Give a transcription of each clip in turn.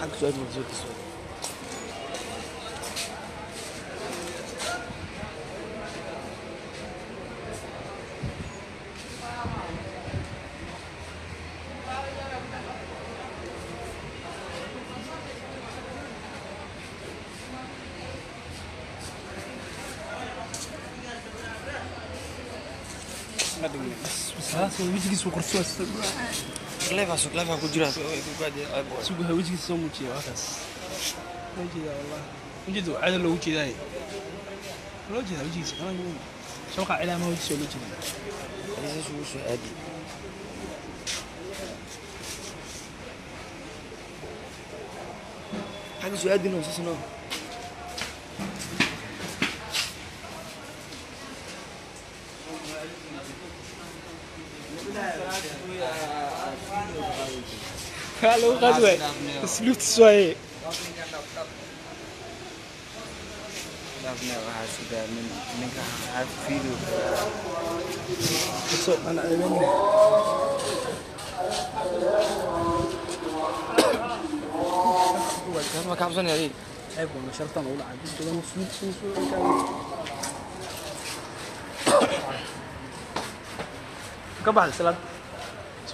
حق سؤال من زوج السؤال aa soo aadin sasno الو غدوه سلوت السوايع ما كابسون يا ريت عيب والله شرطا اقول عجبت ولا مسلوك سوسو كبع السلام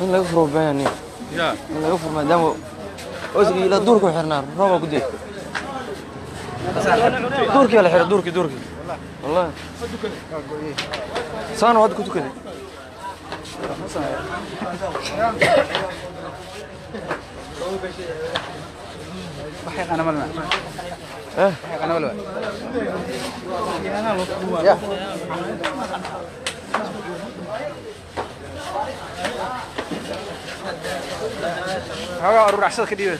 من لا يفرو بيني يا من لا يفرو ما دام اسقي الى دورك وحرنا روما قديك دورك يا حر دورك دورك والله سان إيه. واد كنت كده انا ملمع إيه. اه انا ملمع يا Ha aru rasa ke dia.